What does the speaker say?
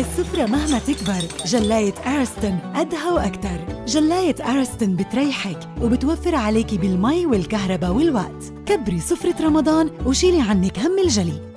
السفرة مهما تكبر جلاية أرستن قدها وأكتر جلاية أرستن بتريحك وبتوفر عليكي بالمي والكهرباء والوقت. كبري سفرة رمضان وشيلي عنك هم الجلي.